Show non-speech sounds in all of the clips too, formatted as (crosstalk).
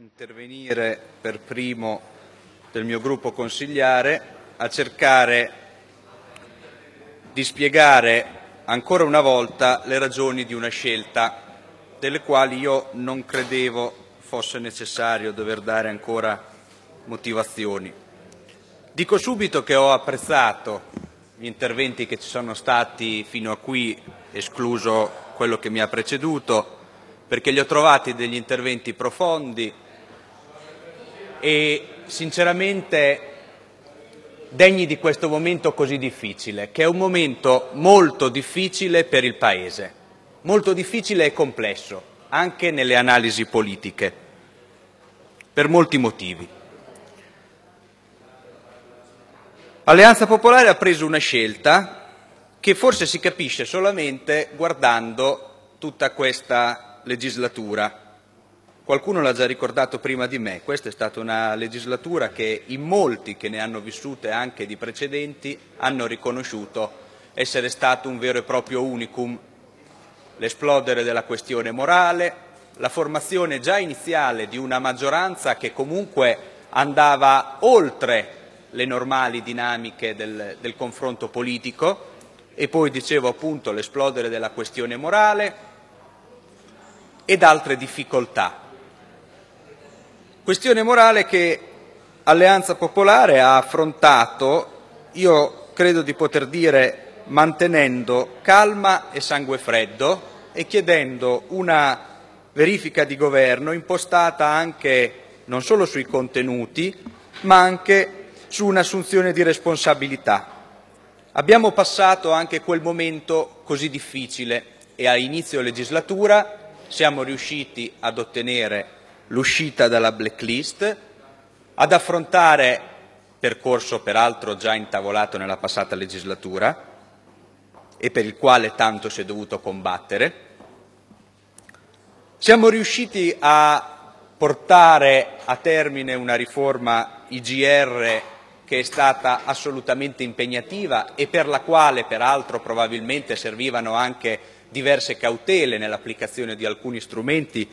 intervenire per primo del mio gruppo consigliare a cercare di spiegare ancora una volta le ragioni di una scelta delle quali io non credevo fosse necessario dover dare ancora motivazioni. Dico subito che ho apprezzato gli interventi che ci sono stati fino a qui, escluso quello che mi ha preceduto, perché li ho trovati degli interventi profondi e sinceramente degni di questo momento così difficile, che è un momento molto difficile per il Paese, molto difficile e complesso, anche nelle analisi politiche, per molti motivi. Alleanza Popolare ha preso una scelta che forse si capisce solamente guardando tutta questa legislatura. Qualcuno l'ha già ricordato prima di me, questa è stata una legislatura che in molti che ne hanno vissute anche di precedenti hanno riconosciuto essere stato un vero e proprio unicum, l'esplodere della questione morale, la formazione già iniziale di una maggioranza che comunque andava oltre le normali dinamiche del, del confronto politico e poi dicevo appunto l'esplodere della questione morale, ed altre difficoltà. Questione morale che Alleanza Popolare ha affrontato, io credo di poter dire, mantenendo calma e sangue freddo e chiedendo una verifica di governo impostata anche non solo sui contenuti, ma anche su un'assunzione di responsabilità. Abbiamo passato anche quel momento così difficile e a inizio legislatura siamo riusciti ad ottenere l'uscita dalla blacklist, ad affrontare, percorso peraltro già intavolato nella passata legislatura e per il quale tanto si è dovuto combattere, siamo riusciti a portare a termine una riforma IGR che è stata assolutamente impegnativa e per la quale peraltro probabilmente servivano anche diverse cautele nell'applicazione di alcuni strumenti,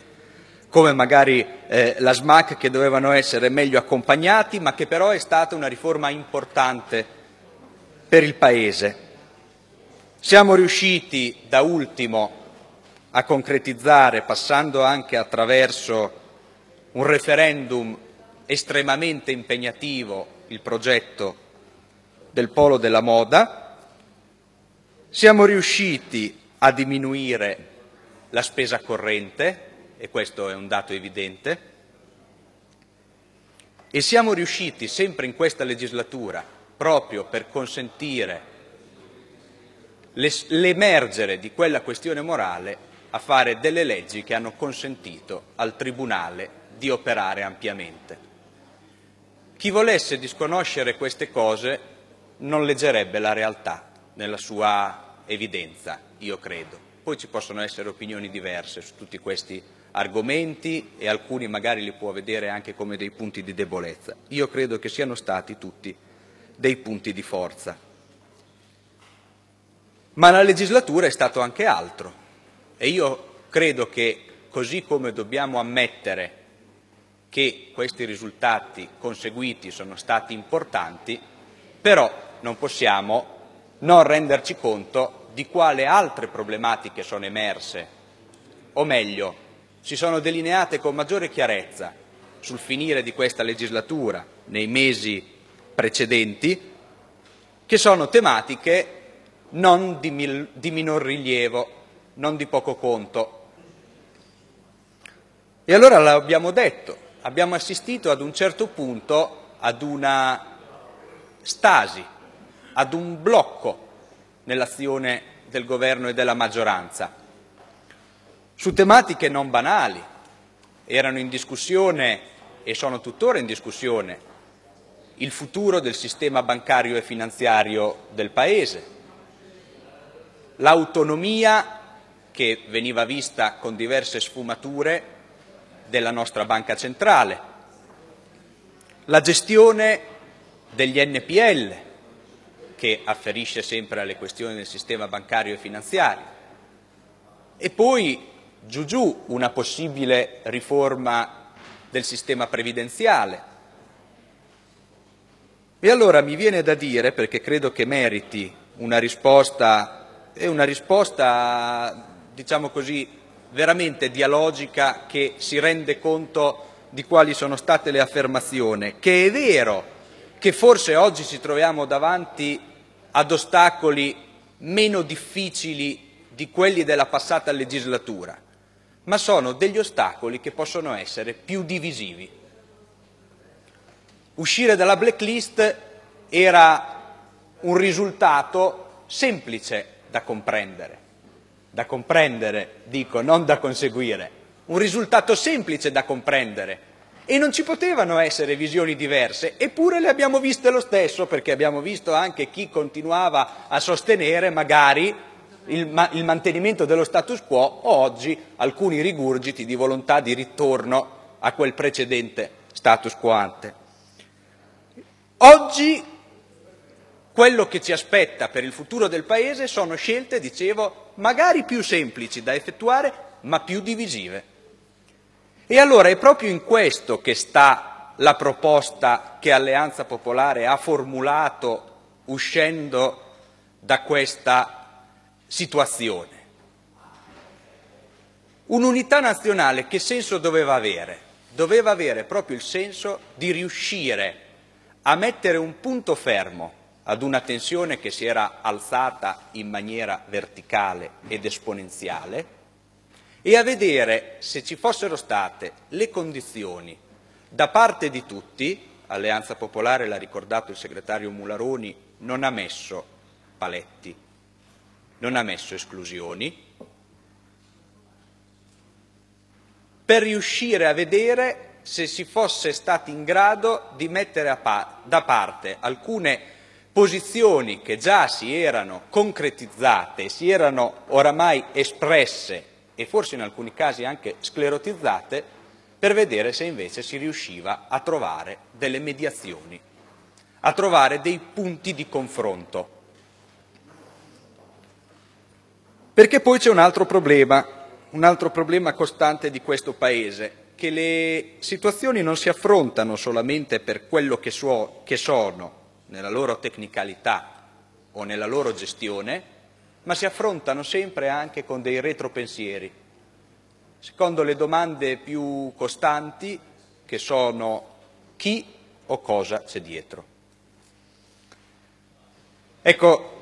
come magari eh, la SMAC, che dovevano essere meglio accompagnati, ma che però è stata una riforma importante per il Paese. Siamo riusciti, da ultimo, a concretizzare, passando anche attraverso un referendum estremamente impegnativo, il progetto del Polo della Moda. Siamo riusciti a diminuire la spesa corrente, e questo è un dato evidente, e siamo riusciti sempre in questa legislatura, proprio per consentire l'emergere di quella questione morale, a fare delle leggi che hanno consentito al Tribunale di operare ampiamente. Chi volesse disconoscere queste cose non leggerebbe la realtà nella sua evidenza io credo. Poi ci possono essere opinioni diverse su tutti questi argomenti e alcuni magari li può vedere anche come dei punti di debolezza. Io credo che siano stati tutti dei punti di forza. Ma la legislatura è stato anche altro e io credo che così come dobbiamo ammettere che questi risultati conseguiti sono stati importanti, però non possiamo non renderci conto di quale altre problematiche sono emerse, o meglio, si sono delineate con maggiore chiarezza sul finire di questa legislatura, nei mesi precedenti, che sono tematiche non di, di minor rilievo, non di poco conto. E allora l'abbiamo detto, abbiamo assistito ad un certo punto ad una stasi, ad un blocco nell'azione del governo e della maggioranza. Su tematiche non banali, erano in discussione e sono tuttora in discussione il futuro del sistema bancario e finanziario del Paese, l'autonomia che veniva vista con diverse sfumature della nostra banca centrale, la gestione degli NPL, che afferisce sempre alle questioni del sistema bancario e finanziario. E poi giù giù una possibile riforma del sistema previdenziale. E allora mi viene da dire, perché credo che meriti una risposta, e una risposta, diciamo così, veramente dialogica che si rende conto di quali sono state le affermazioni, che è vero che forse oggi ci troviamo davanti ad ostacoli meno difficili di quelli della passata legislatura, ma sono degli ostacoli che possono essere più divisivi. Uscire dalla blacklist era un risultato semplice da comprendere, da comprendere dico, non da conseguire, un risultato semplice da comprendere. E non ci potevano essere visioni diverse, eppure le abbiamo viste lo stesso, perché abbiamo visto anche chi continuava a sostenere magari il, ma il mantenimento dello status quo o oggi alcuni rigurgiti di volontà di ritorno a quel precedente status quo ante. Oggi quello che ci aspetta per il futuro del Paese sono scelte, dicevo, magari più semplici da effettuare, ma più divisive. E allora è proprio in questo che sta la proposta che Alleanza Popolare ha formulato uscendo da questa situazione. Un'unità nazionale che senso doveva avere? Doveva avere proprio il senso di riuscire a mettere un punto fermo ad una tensione che si era alzata in maniera verticale ed esponenziale e a vedere se ci fossero state le condizioni da parte di tutti, Alleanza Popolare, l'ha ricordato il segretario Mularoni, non ha messo paletti, non ha messo esclusioni, per riuscire a vedere se si fosse stati in grado di mettere pa da parte alcune posizioni che già si erano concretizzate, si erano oramai espresse e forse in alcuni casi anche sclerotizzate, per vedere se invece si riusciva a trovare delle mediazioni, a trovare dei punti di confronto. Perché poi c'è un altro problema, un altro problema costante di questo Paese, che le situazioni non si affrontano solamente per quello che, so, che sono, nella loro tecnicalità o nella loro gestione, ma si affrontano sempre anche con dei retropensieri, secondo le domande più costanti che sono chi o cosa c'è dietro. Ecco,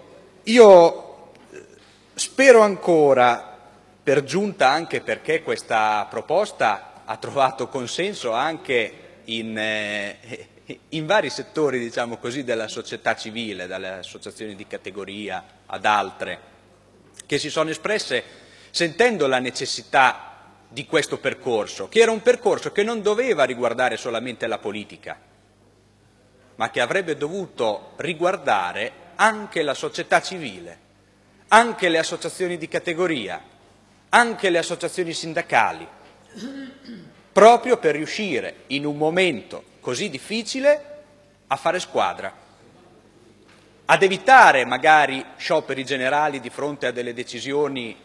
io spero ancora, per giunta anche perché questa proposta ha trovato consenso anche in, eh, in vari settori diciamo così, della società civile, dalle associazioni di categoria ad altre, che si sono espresse sentendo la necessità di questo percorso, che era un percorso che non doveva riguardare solamente la politica, ma che avrebbe dovuto riguardare anche la società civile, anche le associazioni di categoria, anche le associazioni sindacali, proprio per riuscire in un momento così difficile a fare squadra. Ad evitare magari scioperi generali di fronte a delle decisioni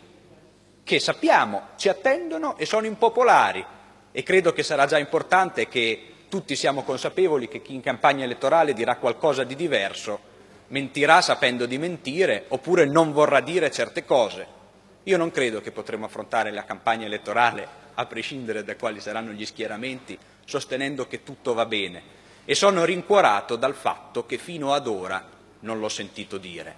che sappiamo ci attendono e sono impopolari. E credo che sarà già importante che tutti siamo consapevoli che chi in campagna elettorale dirà qualcosa di diverso mentirà sapendo di mentire oppure non vorrà dire certe cose. Io non credo che potremo affrontare la campagna elettorale, a prescindere da quali saranno gli schieramenti, sostenendo che tutto va bene e sono rincuorato dal fatto che fino ad ora non l'ho sentito dire.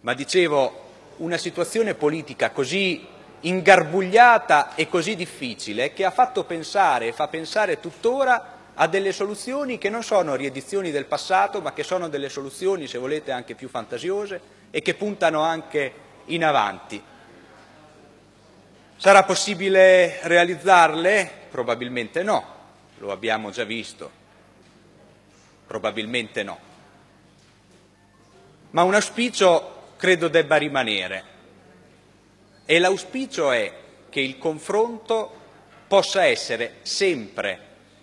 Ma dicevo, una situazione politica così ingarbugliata e così difficile che ha fatto pensare e fa pensare tuttora a delle soluzioni che non sono riedizioni del passato, ma che sono delle soluzioni, se volete, anche più fantasiose e che puntano anche in avanti. Sarà possibile realizzarle? Probabilmente no, lo abbiamo già visto. Probabilmente no ma un auspicio credo debba rimanere e l'auspicio è che il confronto possa essere sempre,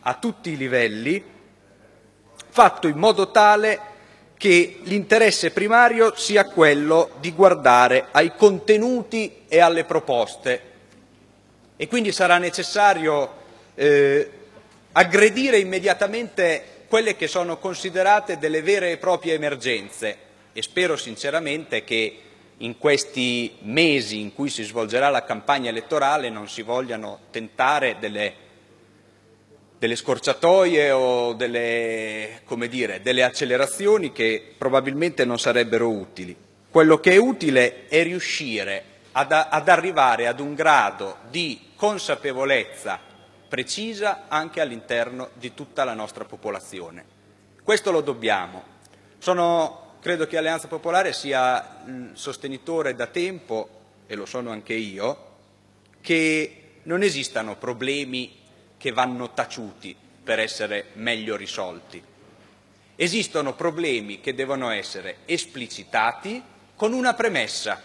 a tutti i livelli, fatto in modo tale che l'interesse primario sia quello di guardare ai contenuti e alle proposte. E quindi sarà necessario eh, aggredire immediatamente quelle che sono considerate delle vere e proprie emergenze. E spero sinceramente che in questi mesi in cui si svolgerà la campagna elettorale non si vogliano tentare delle, delle scorciatoie o delle, dire, delle accelerazioni che probabilmente non sarebbero utili. Quello che è utile è riuscire ad, ad arrivare ad un grado di consapevolezza precisa anche all'interno di tutta la nostra popolazione. Questo lo dobbiamo. Sono Credo che Alleanza Popolare sia sostenitore da tempo, e lo sono anche io, che non esistano problemi che vanno taciuti per essere meglio risolti. Esistono problemi che devono essere esplicitati con una premessa,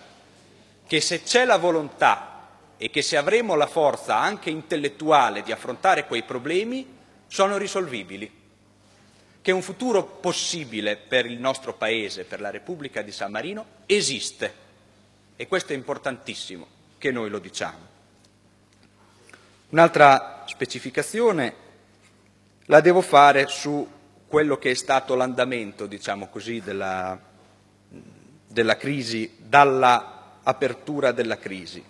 che se c'è la volontà e che se avremo la forza anche intellettuale di affrontare quei problemi, sono risolvibili che un futuro possibile per il nostro Paese, per la Repubblica di San Marino, esiste. E questo è importantissimo che noi lo diciamo. Un'altra specificazione la devo fare su quello che è stato l'andamento, diciamo così, della, della crisi, dall'apertura della crisi.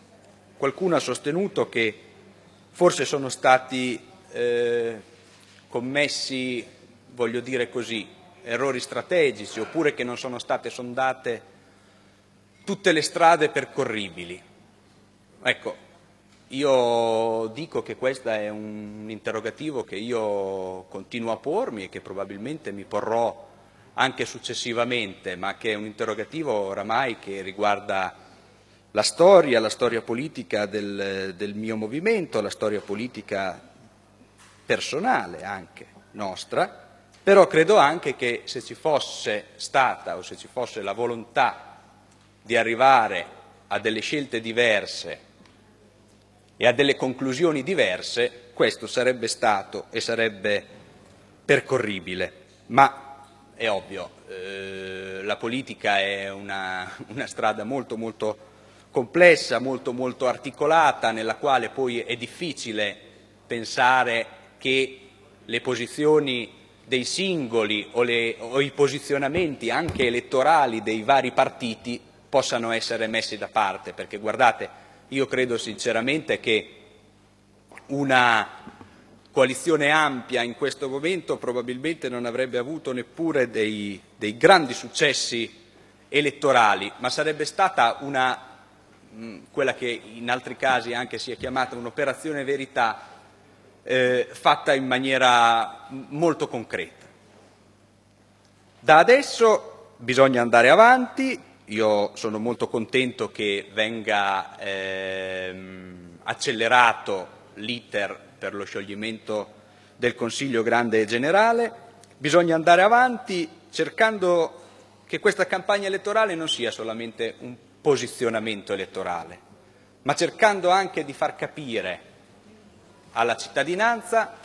Qualcuno ha sostenuto che forse sono stati eh, commessi voglio dire così, errori strategici oppure che non sono state sondate tutte le strade percorribili. Ecco, io dico che questo è un interrogativo che io continuo a pormi e che probabilmente mi porrò anche successivamente, ma che è un interrogativo oramai che riguarda la storia, la storia politica del, del mio movimento, la storia politica personale anche nostra, però credo anche che se ci fosse stata o se ci fosse la volontà di arrivare a delle scelte diverse e a delle conclusioni diverse, questo sarebbe stato e sarebbe percorribile. Ma è ovvio, eh, la politica è una, (laughs) una strada molto molto complessa, molto molto articolata, nella quale poi è difficile pensare che le posizioni dei singoli o, le, o i posizionamenti anche elettorali dei vari partiti possano essere messi da parte, perché guardate, io credo sinceramente che una coalizione ampia in questo momento probabilmente non avrebbe avuto neppure dei, dei grandi successi elettorali, ma sarebbe stata una, mh, quella che in altri casi anche si è chiamata un'operazione verità eh, fatta in maniera molto concreta. Da adesso bisogna andare avanti, io sono molto contento che venga ehm, accelerato l'iter per lo scioglimento del Consiglio Grande e Generale, bisogna andare avanti cercando che questa campagna elettorale non sia solamente un posizionamento elettorale, ma cercando anche di far capire alla cittadinanza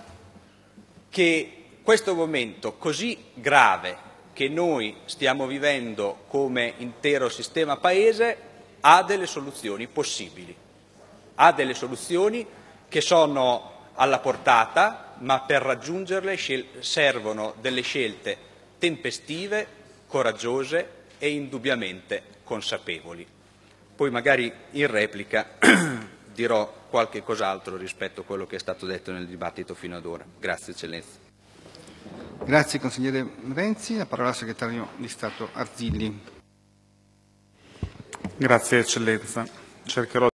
che questo momento così grave che noi stiamo vivendo come intero sistema Paese ha delle soluzioni possibili, ha delle soluzioni che sono alla portata, ma per raggiungerle servono delle scelte tempestive, coraggiose e indubbiamente consapevoli. Poi magari in replica (clears throat) dirò qualche cos'altro rispetto a quello che è stato detto nel dibattito fino ad ora. Grazie Eccellenza. Grazie consigliere Renzi. La parola al segretario di Stato Arzilli. Grazie Eccellenza. Cercherò